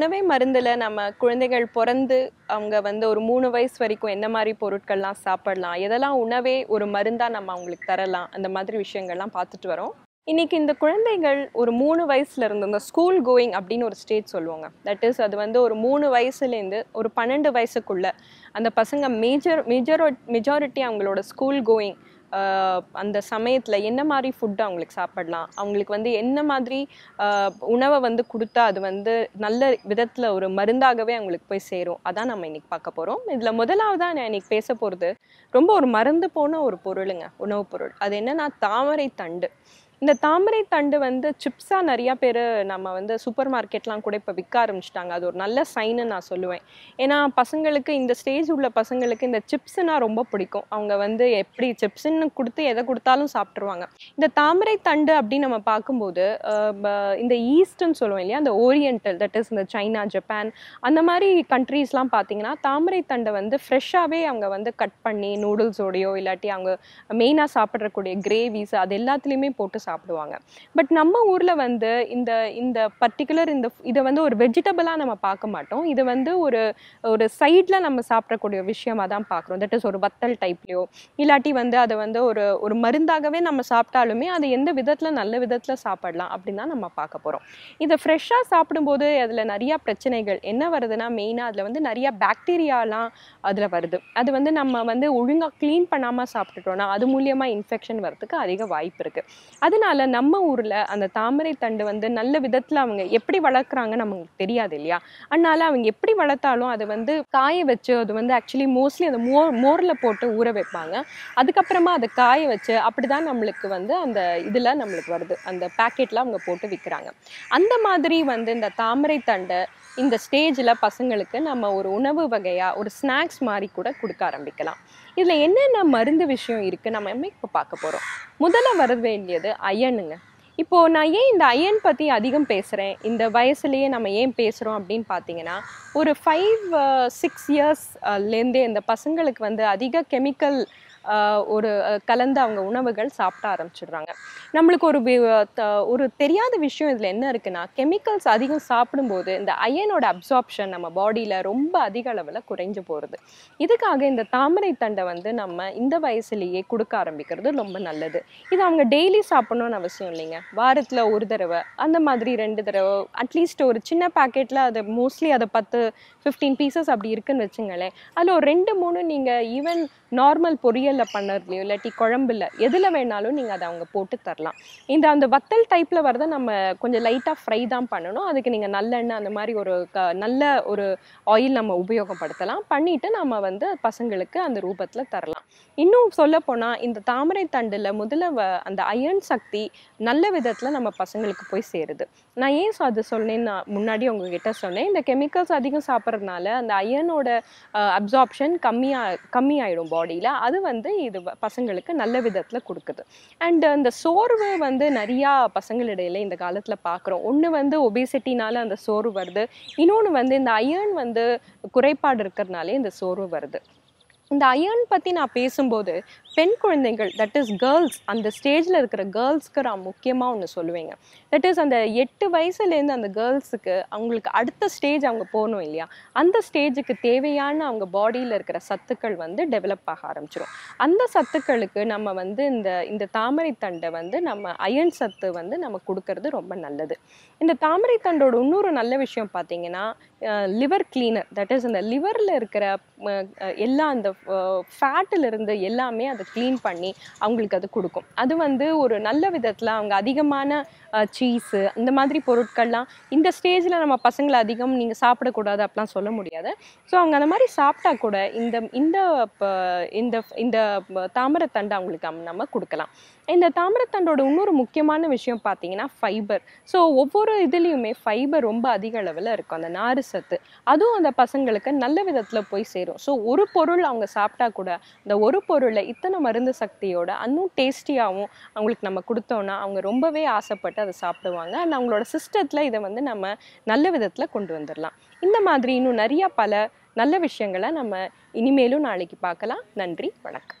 உணவே மருந்தில் நம்ம குழந்தைகள் பிறந்து அவங்க வந்து ஒரு மூணு வயசு வரைக்கும் என்ன மாதிரி பொருட்கள்லாம் சாப்பிடலாம்? எதெல்லாம் உணவே ஒரு மருந்தாக நம்ம அவங்களுக்கு தரலாம்? அந்த மாதிரி விஷயங்கள்லாம் பார்த்துட்டு வரோம். இன்னைக்கு இந்த குழந்தைகள் ஒரு மூணு வயசுல இருந்து இந்த ஸ்கூல் கோயிங் அப்படின்னு ஒரு ஸ்டேஜ் சொல்லுவாங்க. தட் இஸ் அது வந்து ஒரு மூணு வயசுலேருந்து ஒரு பன்னெண்டு வயசுக்குள்ள அந்த பசங்க மேஜர் மெஜாரோ மெஜாரிட்டி அவங்களோட ஸ்கூல் கோயிங் அந்த சமயத்தில் என்ன மாதிரி ஃபுட் அவங்களுக்கு சாப்பிடலாம்? அவங்களுக்கு வந்து என்ன மாதிரி உணவை வந்து கொடுத்தா அது வந்து நல்ல விதத்தில் ஒரு மருந்தாகவே அவங்களுக்கு போய் சேரும்? அதான் நம்ம இன்னைக்கு பார்க்க போகிறோம் இதில் முதலாவதாக நான் இன்னைக்கு பேச போகிறது ரொம்ப ஒரு மருந்து போன ஒரு பொருளுங்க உணவுப் பொருள். அது என்னன்னா தாமரை தண்டு. இந்த தாமரை தண்டு வந்து சிப்ஸாக நிறையா பேர் நம்ம வந்து சூப்பர் மார்க்கெட்லாம் கூட இப்போ விற்க ஆரம்பிச்சிட்டாங்க. அது ஒரு நல்ல சைன்னு நான் சொல்லுவேன். ஏன்னா பசங்களுக்கு இந்த ஸ்டேஜ் உள்ள பசங்களுக்கு இந்த சிப்ஸுனா ரொம்ப பிடிக்கும். அவங்க வந்து எப்படி சிப்ஸுன்னு கொடுத்து எதை கொடுத்தாலும் சாப்பிட்ருவாங்க இந்த தாமரை தண்டு அப்படின்னு நம்ம பார்க்கும்போது இந்த ஈஸ்ட்னு சொல்லுவோம் இல்லையா? அந்த ஓரியண்டல் தட் இஸ் இந்த சைனா ஜப்பான் அந்த மாதிரி கண்ட்ரீஸ்லாம் பார்த்தீங்கன்னா தாமரை தண்டை வந்து ஃப்ரெஷ்ஷாகவே அவங்க வந்து கட் பண்ணி நூடுல்ஸோடையோ இல்லாட்டி அவங்க மெயினாக சாப்பிட்றக்கூடிய கிரேவிஸ் அது எல்லாத்துலேயுமே போட்டு சாப்பிடுவாங்க. பட் நம்ம ஊரில் வந்து இந்த இந்த பர்டிகுலர் இந்த இதை வந்து ஒரு வெஜிடபிளாக நம்ம பார்க்க மாட்டோம். இது வந்து ஒரு ஒரு சைடில் நம்ம சாப்பிடக்கூடிய விஷயமா தான் பார்க்குறோம். தட் இஸ் ஒரு வத்தல் டைப்லையோ இல்லாட்டி வந்து அதை வந்து ஒரு ஒரு மருந்தாகவே நம்ம சாப்பிட்டாலுமே அது எந்த விதத்தில் நல்ல விதத்தில் சாப்பிடலாம் அப்படின்னு தான் நம்ம பார்க்க போகிறோம் இதை ஃப்ரெஷ்ஷாக சாப்பிடும்போது அதில் நிறையா பிரச்சனைகள் என்ன வருதுன்னா மெயினாக அதில் வந்து நிறையா பாக்டீரியாலாம் அதில் வருது. அது வந்து நம்ம வந்து ஒழுங்காக க்ளீன் பண்ணாமல் சாப்பிட்டுட்டோம்னா அது மூலியமாக இன்ஃபெக்ஷன் வரதுக்கு அதிக வாய்ப்பு இருக்குது அதனால நம்ம ஊரில் அந்த தாமரை தண்டு வந்து நல்ல விதத்தில் அவங்க எப்படி வளர்க்குறாங்கன்னு நமக்கு தெரியாது இல்லையா? அதனால அவங்க எப்படி வளர்த்தாலும் அதை வந்து காய வச்சு அது வந்து ஆக்சுவலி மோஸ்ட்லி அந்த மோர் மோரில் போட்டு ஊற வைப்பாங்க. அதுக்கப்புறமா அதை காய வச்சு அப்படிதான் நம்மளுக்கு வந்து அந்த இதில் நம்மளுக்கு வருது. அந்த பேக்கெட்டில் அவங்க போட்டு விற்கிறாங்க அந்த மாதிரி வந்து இந்த தாமரை தண்டை இந்த ஸ்டேஜில் பசங்களுக்கு நம்ம ஒரு உணவு வகையாக ஒரு ஸ்நாக்ஸ் மாதிரி கூட கொடுக்க ஆரம்பிக்கலாம். இதில் என்னென்ன மருந்து விஷயம் இருக்குது நம்ம இப்போ பார்க்க போகிறோம் முதல்ல வர வேண்டியது அயனுங்க. இப்போது நான் ஏன் இந்த அயன் பற்றி அதிகம் பேசுகிறேன் இந்த வயசுலேயே நம்ம ஏன் பேசுகிறோம் அப்படின்னு பார்த்தீங்கன்னா ஒரு ஃபைவ் சிக்ஸ் இயர்ஸ்லேருந்தே இந்த பசங்களுக்கு வந்து அதிக கெமிக்கல் ஒரு கலந்து கலந்த அவங்க உணவுகள் சாப்பிட ஆரம்பிச்சிடுறாங்க. நம்மளுக்கு ஒரு ஒரு தெரியாத விஷயம் இதில் என்ன இருக்குன்னா கெமிக்கல்ஸ் அதிகம் சாப்பிடும்போது இந்த அயனோட அப்சார்ப்ஷன் நம்ம பாடியில் ரொம்ப அதிக அளவில் குறைஞ்சு போகிறது இதுக்காக இந்த தாமரை தண்டை வந்து நம்ம இந்த வயசுலேயே கொடுக்க ஆரம்பிக்கிறது ரொம்ப நல்லது. இது அவங்க டெய்லி சாப்பிடணும்னு அவசியம் இல்லைங்க. வாரத்தில் ஒரு தடவை அந்த மாதிரி ரெண்டு தடவை அட்லீஸ்ட் ஒரு சின்ன பேக்கெட்டில் அது மோஸ்ட்லி அதை பத்து ஃபிஃப்டீன் பீசஸ் அப்படி இருக்குன்னு வச்சுங்களேன். அதில் ஒரு ரெண்டு மூணு நீங்கள் ஈவன் நார்மல் பொரியல் பொரியலில் பண்ணுறதுலையோ இல்லாட்டி குழம்புல எதில் வேணாலும் நீங்கள் அதை அவங்க போட்டு தரலாம். இந்த அந்த வத்தல் டைப்பில் வரத நம்ம கொஞ்சம் லைட்டாக ஃப்ரை தான் பண்ணணும். அதுக்கு நீங்கள் நல்லெண்ணெய் அந்த மாதிரி ஒரு க நல்ல ஒரு ஆயில் நம்ம உபயோகப்படுத்தலாம். பண்ணிவிட்டு நம்ம வந்து பசங்களுக்கு அந்த ரூபத்தில் தரலாம். இன்னும் சொல்ல போனால் இந்த தாமரை தண்டில் முதல்ல வ- அந்த அயன் சக்தி நல்ல விதத்தில் நம்ம பசங்களுக்கு போய் சேருது. நான் ஏன் அது சொன்னேன்னு நான் முன்னாடி உங்ககிட்ட சொன்னேன். இந்த கெமிக்கல்ஸ் அதிகம் சாப்பிட்றதுனால அந்த அயனோட அப்சார்ப்ஷன் கம்மியாக கம்மியாயிடும் பாடியில் அது வந்து இது வ- பசங்களுக்கு நல்ல விதத்தில் கொடுக்குது. அண்ட் அந்த சோர்வு வந்து நிறையா பசங்களிடையில இந்த காலத்தில் பார்க்குறோம் ஒன்று வந்து ஒபேசிட்டினால அந்த சோர்வு வருது. இன்னொன்று வந்து இந்த அயர்ன் வந்து குறைபாடு இருக்கிறதுனாலே இந்த சோர்வு வருது. இந்த அயர்ன் பற்றி நான் பேசும்போது பெண் குழந்தைகள் தட் இஸ் கேர்ள்ஸ் அந்த ஸ்டேஜில் இருக்கிற கேர்ள்ஸ்க்கு நான் முக்கியமாக ஒன்று சொல்லுவேங்க. தட் இஸ் அந்த எட்டு வயசுலேருந்து அந்த கேர்ள்ஸுக்கு அவங்களுக்கு அடுத்த ஸ்டேஜ் அவங்க போகணும் இல்லையா? அந்த ஸ்டேஜுக்கு தேவையான அவங்க பாடியில் இருக்கிற சத்துக்கள் வந்து டெவலப் ஆக ஆரம்பிச்சிடும் அந்த சத்துக்களுக்கு நம்ம வந்து இந்த இந்த தாமரை தண்டை வந்து நம்ம அயன் சத்து வந்து நம்ம கொடுக்கறது ரொம்ப நல்லது. இந்த தாமரை தண்டோட இன்னொரு நல்ல விஷயம் பார்த்தீங்கன்னா லிவர் கிளீனர் தட் இஸ் அந்த லிவரில் இருக்கிற எல்லா அந்த ஃபேட்டில் இருந்து எல்லாமே அதை க்ளீன் பண்ணி அவங்களுக்கு அது கொடுக்கும். அது வந்து ஒரு நல்ல விதத்தில் அவங்க அதிகமான சீஸு இந்த மாதிரி பொருட்கள்லாம் இந்த ஸ்டேஜில் நம்ம பசங்களை அதிகம் நீங்கள் சாப்பிடக்கூடாது அப்படிலாம் சொல்ல முடியாது. ஸோ அவங்க அந்த மாதிரி சாப்பிட்டா கூட இந்த இந்த ப- இந்த இந்த தாமரத்தண்டை அவங்களுக்கு நம்ம கொடுக்கலாம். இந்த தாமரத்தண்டோட இன்னொரு முக்கியமான விஷயம் பார்த்தீங்கன்னா ஃபைபர் ஸோ ஒவ்வொரு இதுலேயுமே ஃபைபர் ரொம்ப அதிக அளவில் இருக்கும். அந்த நாறு சத்து. அதுவும் அந்த பசங்களுக்கு நல்ல விதத்தில் போய் சேரும். ஸோ ஒரு பொருள் அவங்க சாப்பிட்டா கூட அந்த ஒரு பொருளை இத்தனை மருந்து சக்தியோட இன்னும் டேஸ்டியாகவும் அவங்களுக்கு நம்ம கொடுத்தோன்னா அவங்க ரொம்பவே ஆசைப்பட்டு அதை சாப்பிடுவாங்க. அண்ட் அவங்களோட சிஸ்டத்தில் இதை வந்து நம்ம நல்ல விதத்தில் கொண்டு வந்துடலாம் இந்த மாதிரி இன்னும் நிறையா பல நல்ல விஷயங்களை நம்ம இனிமேலும் நாளைக்கு பார்க்கலாம். நன்றி வணக்கம்.